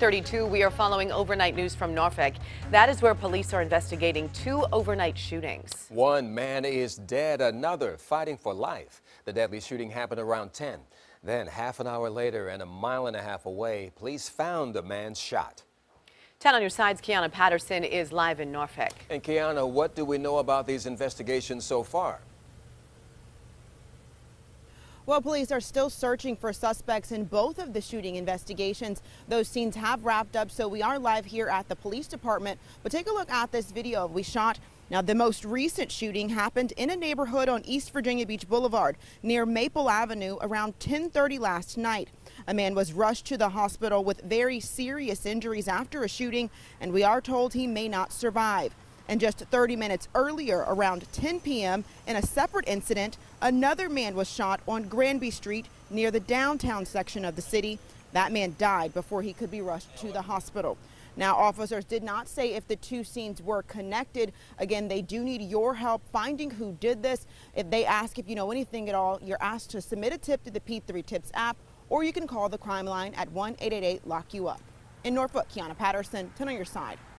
32, we are following overnight news from Norfolk. That is where police are investigating two overnight shootings. One man is dead, another fighting for life. The deadly shooting happened around 10. Then, half an hour later and a mile and a half away, police found the man shot. 10 on your sides, Kiana Patterson is live in Norfolk. And Kiana, what do we know about these investigations so far? Well, police are still searching for suspects in both of the shooting investigations. Those scenes have wrapped up, so we are live here at the police department. But take a look at this video we shot. Now, the most recent shooting happened in a neighborhood on East Virginia Beach Boulevard near Maple Avenue around 1030 last night. A man was rushed to the hospital with very serious injuries after a shooting, and we are told he may not survive. And just 30 minutes earlier, around 10 p.m., in a separate incident, another man was shot on Granby Street near the downtown section of the city. That man died before he could be rushed to the hospital. Now, officers did not say if the two scenes were connected. Again, they do need your help finding who did this. If they ask if you know anything at all, you're asked to submit a tip to the P3 Tips app, or you can call the crime line at 1 888 Lock You Up. In Norfolk, Kiana Patterson, 10 on your side.